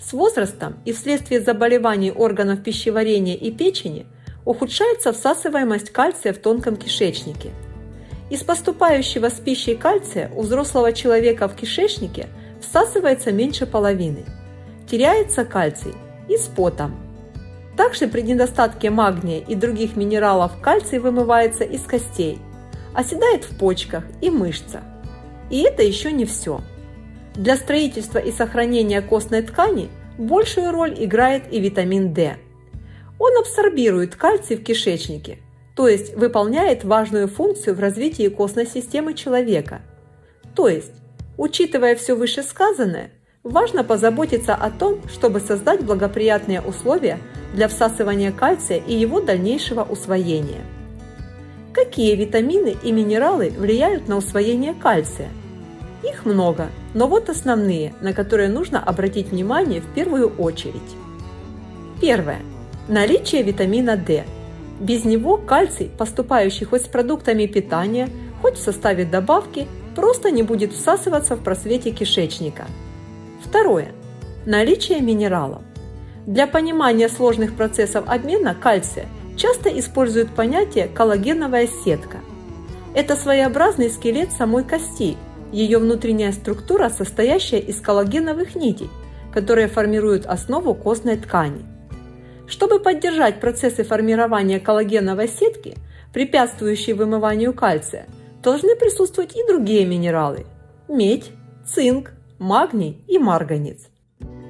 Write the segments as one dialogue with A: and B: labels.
A: С возрастом и вследствие заболеваний органов пищеварения и печени ухудшается всасываемость кальция в тонком кишечнике. Из поступающего с пищей кальция у взрослого человека в кишечнике всасывается меньше половины. Теряется кальций и с потом. Также при недостатке магния и других минералов кальций вымывается из костей, оседает в почках и мышцах. И это еще не все. Для строительства и сохранения костной ткани большую роль играет и витамин D. Он абсорбирует кальций в кишечнике, то есть выполняет важную функцию в развитии костной системы человека. То есть, учитывая все вышесказанное, важно позаботиться о том, чтобы создать благоприятные условия для всасывания кальция и его дальнейшего усвоения. Какие витамины и минералы влияют на усвоение кальция? Их много, но вот основные, на которые нужно обратить внимание в первую очередь. Первое. Наличие витамина D. Без него кальций, поступающий хоть с продуктами питания, хоть в составе добавки, просто не будет всасываться в просвете кишечника. Второе. Наличие минералов. Для понимания сложных процессов обмена кальция часто используют понятие коллагеновая сетка. Это своеобразный скелет самой кости – ее внутренняя структура, состоящая из коллагеновых нитей, которые формируют основу костной ткани. Чтобы поддержать процессы формирования коллагеновой сетки, препятствующие вымыванию кальция, должны присутствовать и другие минералы – медь, цинк, магний и марганец.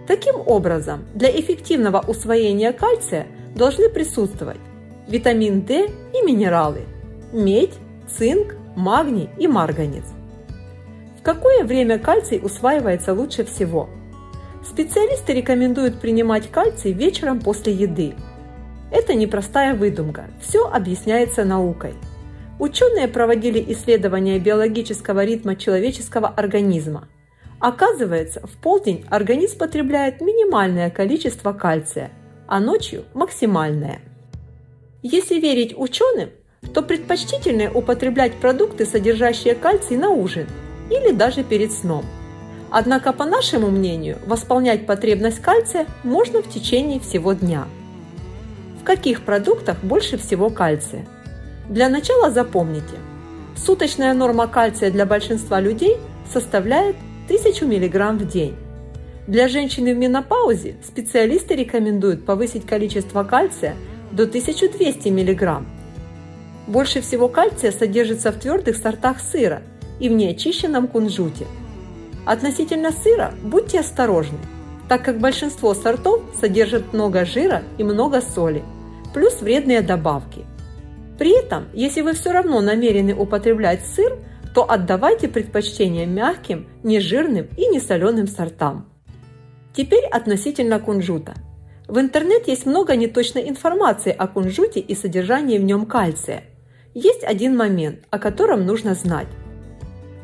A: Таким образом, для эффективного усвоения кальция должны присутствовать витамин D и минералы – медь, цинк, магний и марганец. В какое время кальций усваивается лучше всего? Специалисты рекомендуют принимать кальций вечером после еды. Это непростая выдумка, все объясняется наукой. Ученые проводили исследования биологического ритма человеческого организма. Оказывается, в полдень организм потребляет минимальное количество кальция, а ночью – максимальное. Если верить ученым, то предпочтительнее употреблять продукты, содержащие кальций на ужин – или даже перед сном. Однако, по нашему мнению, восполнять потребность кальция можно в течение всего дня. В каких продуктах больше всего кальция? Для начала запомните. Суточная норма кальция для большинства людей составляет 1000 мг в день. Для женщины в менопаузе специалисты рекомендуют повысить количество кальция до 1200 мг. Больше всего кальция содержится в твердых сортах сыра – и в неочищенном кунжуте. Относительно сыра будьте осторожны, так как большинство сортов содержат много жира и много соли, плюс вредные добавки. При этом, если вы все равно намерены употреблять сыр, то отдавайте предпочтение мягким, нежирным и несоленым сортам. Теперь относительно кунжута. В интернет есть много неточной информации о кунжуте и содержании в нем кальция. Есть один момент, о котором нужно знать.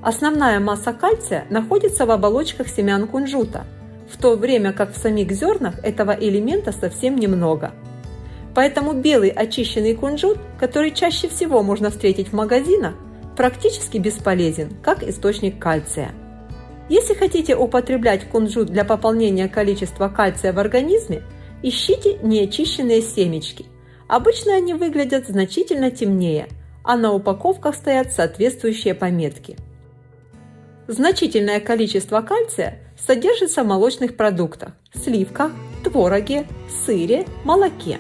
A: Основная масса кальция находится в оболочках семян кунжута, в то время как в самих зернах этого элемента совсем немного. Поэтому белый очищенный кунжут, который чаще всего можно встретить в магазинах, практически бесполезен как источник кальция. Если хотите употреблять кунжут для пополнения количества кальция в организме, ищите неочищенные семечки. Обычно они выглядят значительно темнее, а на упаковках стоят соответствующие пометки – Значительное количество кальция содержится в молочных продуктах – сливках, твороге, сыре, молоке.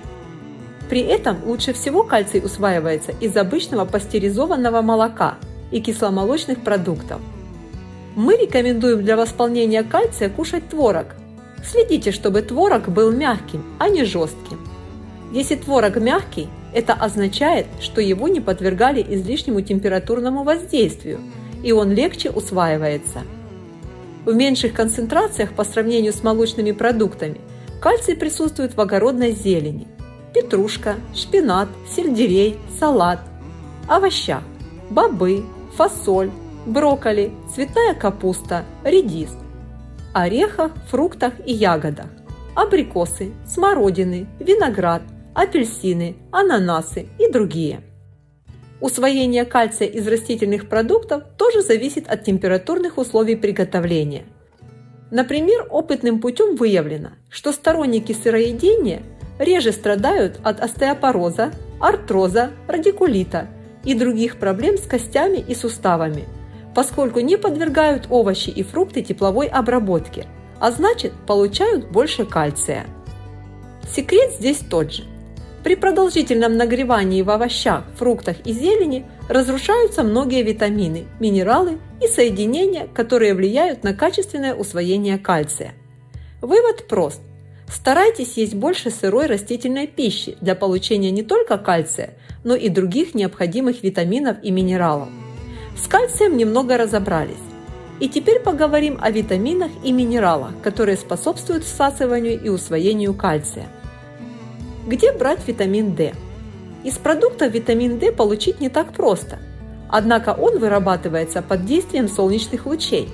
A: При этом лучше всего кальций усваивается из обычного пастеризованного молока и кисломолочных продуктов. Мы рекомендуем для восполнения кальция кушать творог. Следите, чтобы творог был мягким, а не жестким. Если творог мягкий, это означает, что его не подвергали излишнему температурному воздействию – и он легче усваивается. В меньших концентрациях по сравнению с молочными продуктами кальций присутствует в огородной зелени – петрушка, шпинат, сельдерей, салат, овощах – бобы, фасоль, брокколи, цветная капуста, редис, орехах, фруктах и ягодах, абрикосы, смородины, виноград, апельсины, ананасы и другие. Усвоение кальция из растительных продуктов тоже зависит от температурных условий приготовления. Например, опытным путем выявлено, что сторонники сыроедения реже страдают от остеопороза, артроза, радикулита и других проблем с костями и суставами, поскольку не подвергают овощи и фрукты тепловой обработке, а значит получают больше кальция. Секрет здесь тот же. При продолжительном нагревании в овощах, фруктах и зелени разрушаются многие витамины, минералы и соединения, которые влияют на качественное усвоение кальция. Вывод прост. Старайтесь есть больше сырой растительной пищи для получения не только кальция, но и других необходимых витаминов и минералов. С кальцием немного разобрались. И теперь поговорим о витаминах и минералах, которые способствуют всасыванию и усвоению кальция. Где брать витамин D? Из продуктов витамин D получить не так просто. Однако он вырабатывается под действием солнечных лучей.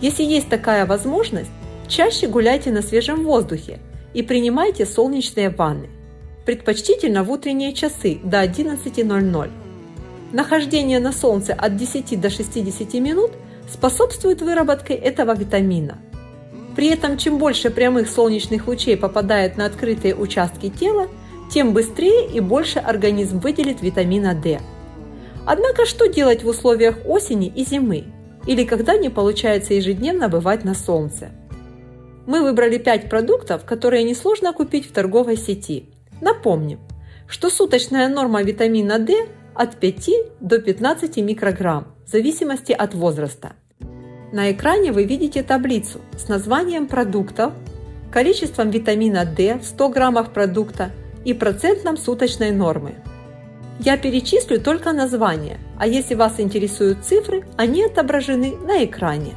A: Если есть такая возможность, чаще гуляйте на свежем воздухе и принимайте солнечные ванны. Предпочтительно в утренние часы до 11.00. Нахождение на солнце от 10 до 60 минут способствует выработке этого витамина – при этом, чем больше прямых солнечных лучей попадает на открытые участки тела, тем быстрее и больше организм выделит витамина D. Однако что делать в условиях осени и зимы, или когда не получается ежедневно бывать на солнце? Мы выбрали 5 продуктов, которые несложно купить в торговой сети. Напомним, что суточная норма витамина D от 5 до 15 микрограмм в зависимости от возраста – на экране вы видите таблицу с названием продуктов, количеством витамина D в 100 граммах продукта и процентом суточной нормы. Я перечислю только названия, а если вас интересуют цифры, они отображены на экране.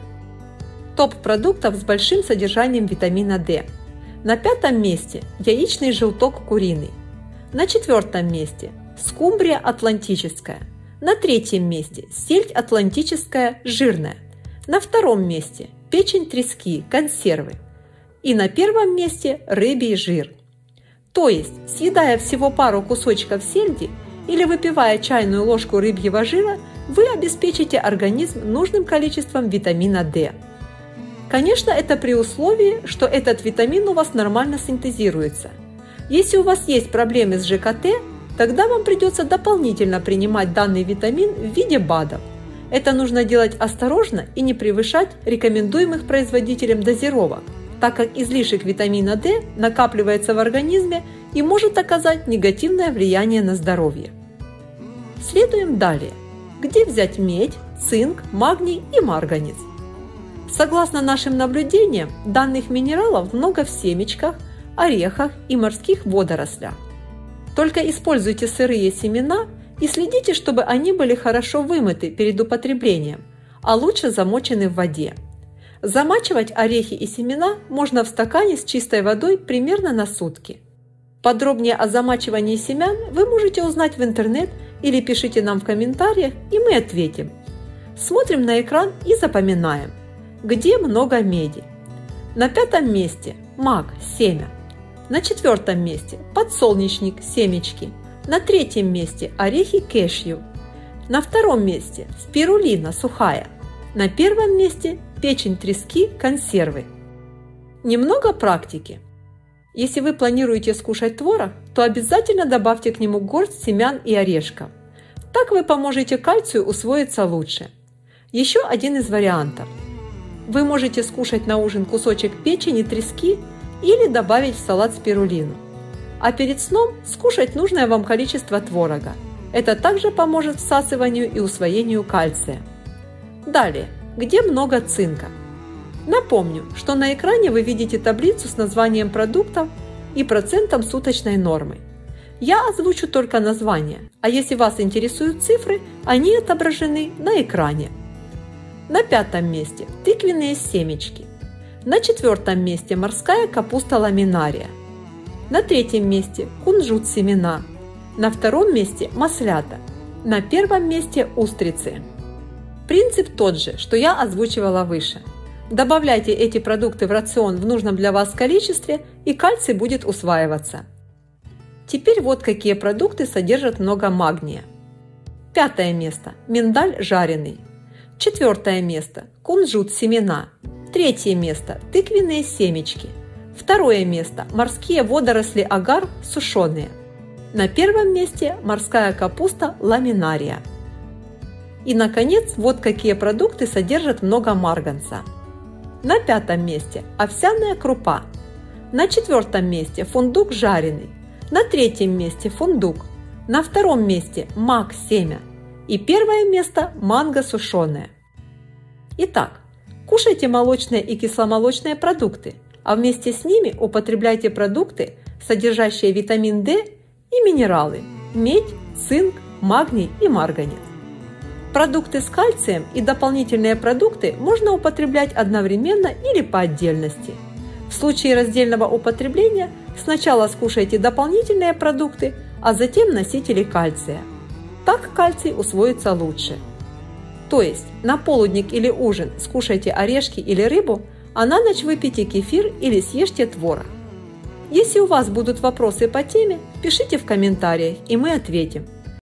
A: Топ продуктов с большим содержанием витамина D. На пятом месте яичный желток куриный. На четвертом месте скумбрия атлантическая. На третьем месте сельдь атлантическая жирная. На втором месте печень трески, консервы. И на первом месте рыбий жир. То есть, съедая всего пару кусочков сельди или выпивая чайную ложку рыбьего жира, вы обеспечите организм нужным количеством витамина D. Конечно, это при условии, что этот витамин у вас нормально синтезируется. Если у вас есть проблемы с ЖКТ, тогда вам придется дополнительно принимать данный витамин в виде БАДов – это нужно делать осторожно и не превышать рекомендуемых производителем дозировок, так как излишек витамина D накапливается в организме и может оказать негативное влияние на здоровье. Следуем далее. Где взять медь, цинк, магний и марганец? Согласно нашим наблюдениям, данных минералов много в семечках, орехах и морских водорослях. Только используйте сырые семена и следите, чтобы они были хорошо вымыты перед употреблением, а лучше замочены в воде. Замачивать орехи и семена можно в стакане с чистой водой примерно на сутки. Подробнее о замачивании семян вы можете узнать в интернет или пишите нам в комментариях, и мы ответим. Смотрим на экран и запоминаем. Где много меди? На пятом месте мак, семя. На четвертом месте подсолнечник, семечки – на третьем месте орехи кешью. На втором месте спирулина сухая. На первом месте печень трески консервы. Немного практики. Если вы планируете скушать творог, то обязательно добавьте к нему горсть семян и орешков. Так вы поможете кальцию усвоиться лучше. Еще один из вариантов. Вы можете скушать на ужин кусочек печени трески или добавить в салат спирулину а перед сном скушать нужное вам количество творога. Это также поможет всасыванию и усвоению кальция. Далее, где много цинка? Напомню, что на экране вы видите таблицу с названием продуктов и процентом суточной нормы. Я озвучу только название, а если вас интересуют цифры, они отображены на экране. На пятом месте тыквенные семечки. На четвертом месте морская капуста ламинария – на третьем месте кунжут семена. На втором месте маслята. На первом месте устрицы. Принцип тот же, что я озвучивала выше. Добавляйте эти продукты в рацион в нужном для вас количестве, и кальций будет усваиваться. Теперь вот какие продукты содержат много магния. Пятое место – миндаль жареный. Четвертое место – кунжут семена. Третье место – тыквенные семечки. Второе место – морские водоросли агар сушеные. На первом месте – морская капуста ламинария. И, наконец, вот какие продукты содержат много марганца. На пятом месте – овсяная крупа. На четвертом месте – фундук жареный. На третьем месте – фундук. На втором месте – мак семя. И первое место – манго сушеное. Итак, Кушайте молочные и кисломолочные продукты, а вместе с ними употребляйте продукты, содержащие витамин D и минералы – медь, цинк, магний и марганец. Продукты с кальцием и дополнительные продукты можно употреблять одновременно или по отдельности. В случае раздельного употребления сначала скушайте дополнительные продукты, а затем носители кальция. Так кальций усвоится лучше. То есть на полудник или ужин скушайте орешки или рыбу, а на ночь выпейте кефир или съешьте творог. Если у вас будут вопросы по теме, пишите в комментариях, и мы ответим.